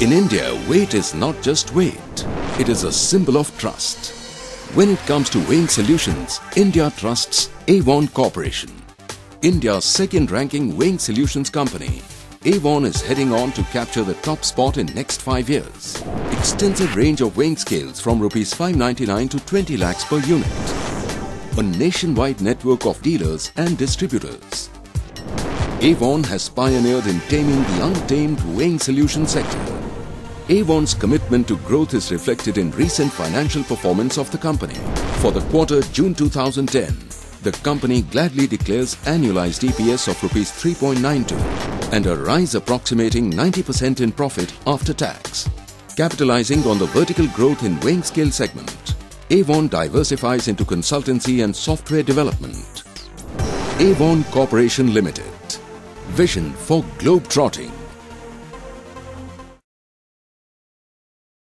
In India, weight is not just weight. It is a symbol of trust. When it comes to weighing solutions, India trusts Avon Corporation. India's second-ranking weighing solutions company, Avon is heading on to capture the top spot in next five years. Extensive range of weighing scales from rupees 599 to 20 lakhs per unit. A nationwide network of dealers and distributors. Avon has pioneered in taming the untamed weighing solution sector. Avon's commitment to growth is reflected in recent financial performance of the company. For the quarter June 2010, the company gladly declares annualized EPS of rupees 3.92 and a rise approximating 90% in profit after tax. Capitalizing on the vertical growth in weighing scale segment, Avon diversifies into consultancy and software development. Avon Corporation Limited. Vision for globe trotting.